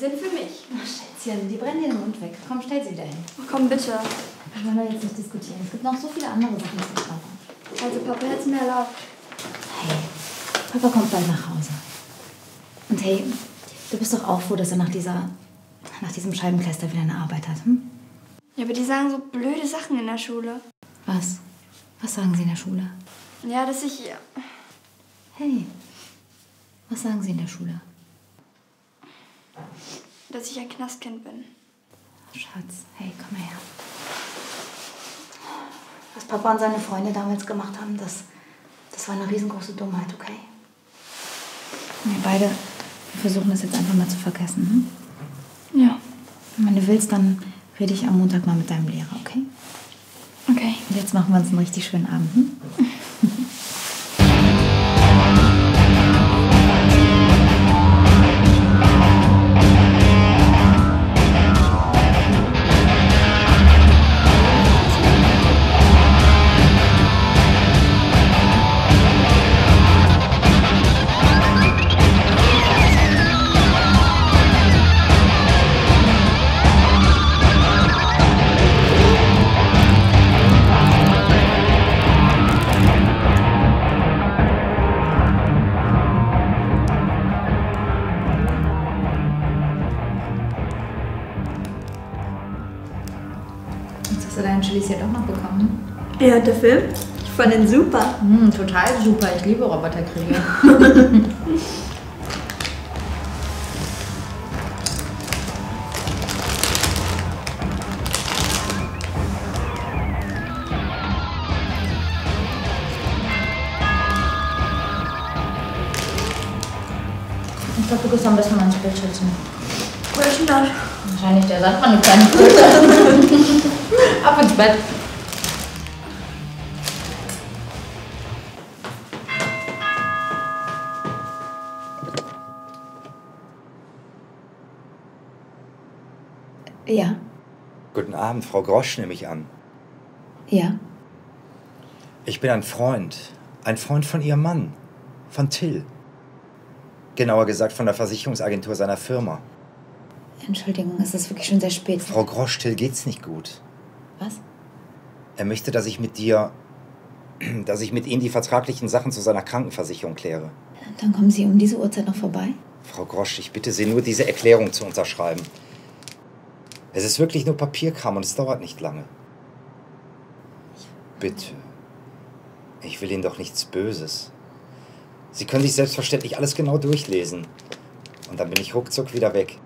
Sind für mich. Ach, Schätzchen, die brennen dir den Mund weg. Komm, stell sie dahin. Ach, komm bitte. Wir wollen doch jetzt nicht diskutieren. Es gibt noch so viele andere Sachen zu Papa. Also Papa es mir erlaubt. Hey, Papa kommt bald nach Hause. Und hey, du bist doch auch froh, dass er nach dieser, nach diesem Scheibenkleister wieder eine Arbeit hat, hm? Ja, aber die sagen so blöde Sachen in der Schule. Was? Was sagen sie in der Schule? Ja, dass ich... Hey, was sagen sie in der Schule? Dass ich ein Knastkind bin. Schatz, hey, komm mal her. Was Papa und seine Freunde damals gemacht haben, das, das war eine riesengroße Dummheit, okay? Wir beide wir versuchen das jetzt einfach mal zu vergessen. Hm? Ja. Wenn du willst, dann rede ich am Montag mal mit deinem Lehrer, okay? Okay. Und jetzt machen wir uns einen richtig schönen Abend. Hm? Jetzt hast du deinen Chilis ja doch noch bekommen. Ja, der Film? Ich fand ihn super. Hm, total super. Ich liebe Roboterkriege. ich glaube, du gehst am besten mal ins. Wo ist denn das? Wahrscheinlich der Sandmann, eine kleine. Ab ins Bett. Ja, Guten Abend, Frau Grosch, nehme ich an. ja. Ich bin ein Freund. Ein Freund von Ihrem Mann. Von Till. Genauer gesagt von der Versicherungsagentur seiner Firma. Entschuldigung, es ist wirklich schon sehr spät. Frau Grosch, Till geht's nicht gut. Was? Er möchte, dass ich mit dir, dass ich mit Ihnen die vertraglichen Sachen zu seiner Krankenversicherung kläre. Dann kommen Sie um diese Uhrzeit noch vorbei? Frau Grosch, ich bitte Sie nur, diese Erklärung zu unterschreiben. Es ist wirklich nur Papierkram und es dauert nicht lange. Bitte. Ich will Ihnen doch nichts Böses. Sie können sich selbstverständlich alles genau durchlesen. Und dann bin ich ruckzuck wieder weg.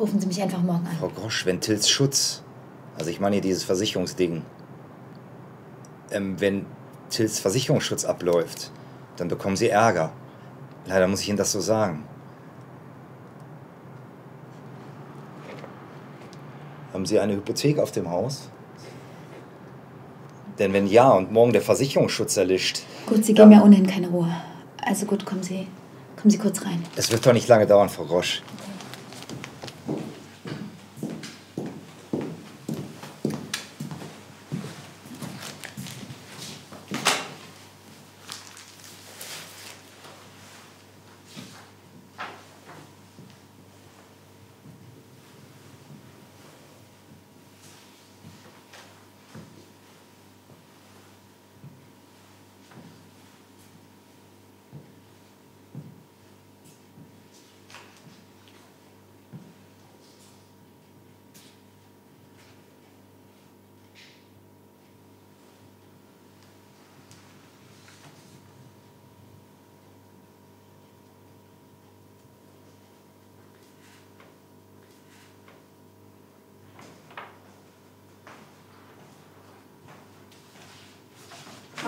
Rufen Sie mich einfach morgen an. Frau Grosch, wenn Tills Schutz, also ich meine hier dieses Versicherungsding, ähm, wenn Tills Versicherungsschutz abläuft, dann bekommen Sie Ärger. Leider muss ich Ihnen das so sagen. Haben Sie eine Hypothek auf dem Haus? Denn wenn ja und morgen der Versicherungsschutz erlischt, Gut, Sie geben mir ohnehin keine Ruhe. Also gut, kommen Sie, kommen Sie kurz rein. es wird doch nicht lange dauern, Frau Grosch.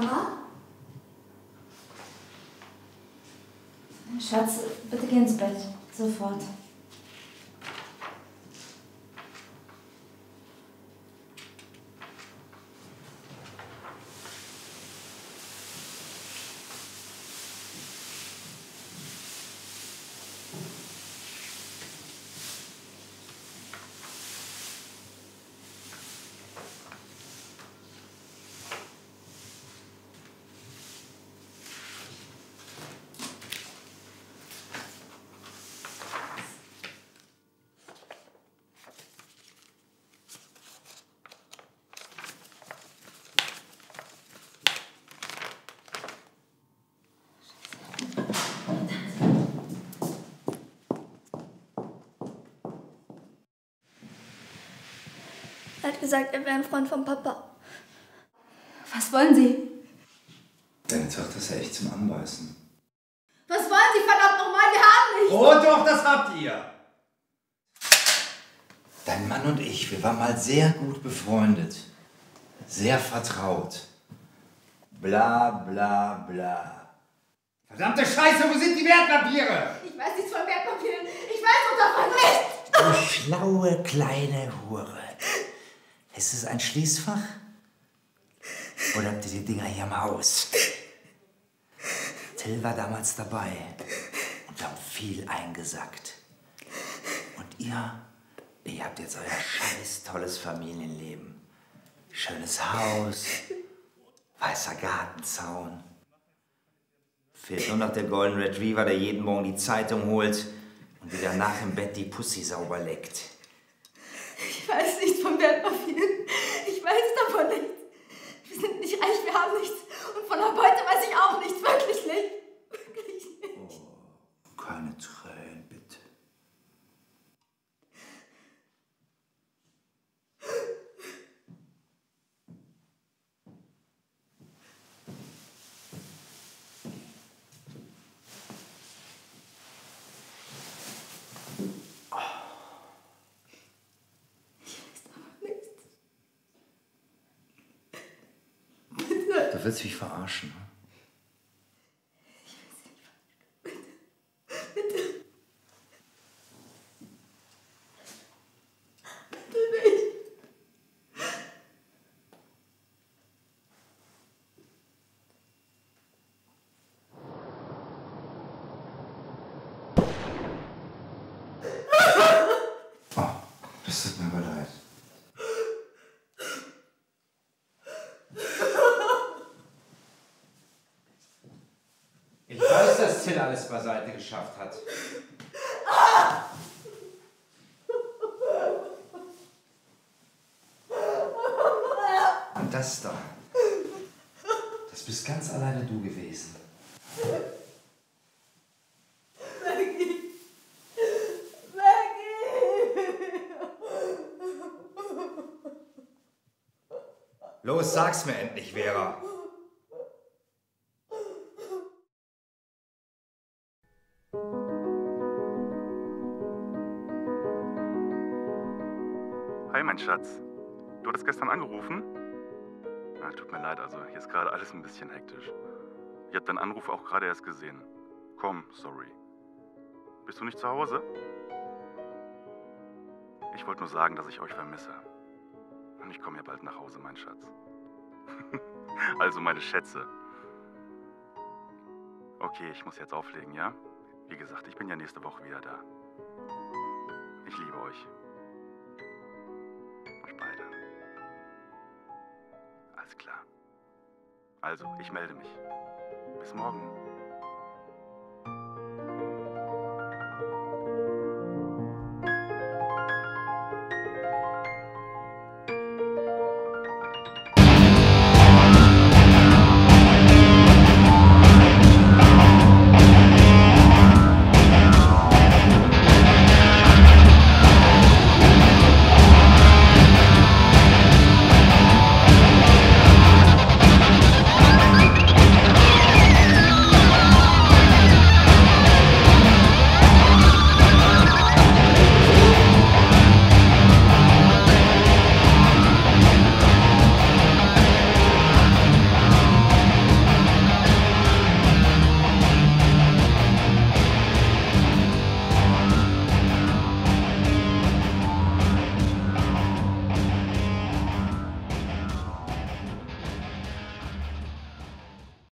Mama? Schatz, bitte geh ins Bett. Sofort. Hat gesagt, er wäre ein Freund von Papa. Was wollen Sie? Deine Tochter ist ja echt zum Anbeißen. Was wollen Sie verdammt nochmal? Wir haben nicht. Oh doch, das habt ihr! Dein Mann und ich, wir waren mal sehr gut befreundet. Sehr vertraut. Bla bla bla. Verdammte Scheiße, wo sind die Wertpapiere? Ich weiß nichts von Wertpapieren. Ich weiß doch davon nichts. Du schlaue kleine Hure. Ist es ein Schließfach? Oder habt ihr die Dinger hier im Haus? Till war damals dabei und haben viel eingesackt. Und ihr, ihr habt jetzt euer scheiß tolles Familienleben. Schönes Haus, weißer Gartenzaun. Fehlt nur noch der Golden Retriever, der jeden Morgen die Zeitung holt und wieder nach im Bett die Pussy sauber leckt. Ich weiß nichts von Wertpapieren. Ich weiß davon nichts. Wir sind nicht reich, wir haben nichts. Und von der Beute weiß ich auch nichts. Wirklich nicht. Wirklich nicht. Keine Tränen, bitte. Du willst mich verarschen, ne? Oh, das tut mir aber leid. Ich weiß, dass Till alles beiseite geschafft hat. Und das da, das bist ganz alleine du gewesen. Los, sag's mir endlich, Vera. Hi, mein Schatz. Du hattest gestern angerufen? Na, tut mir leid, also hier ist gerade alles ein bisschen hektisch. Ich habe deinen Anruf auch gerade erst gesehen. Komm, sorry. Bist du nicht zu Hause? Ich wollte nur sagen, dass ich euch vermisse. Und ich komme ja bald nach Hause, mein Schatz. also meine Schätze. Okay, ich muss jetzt auflegen, ja? Wie gesagt, ich bin ja nächste Woche wieder da. Ich liebe. Euch Also, ich melde mich. Bis morgen.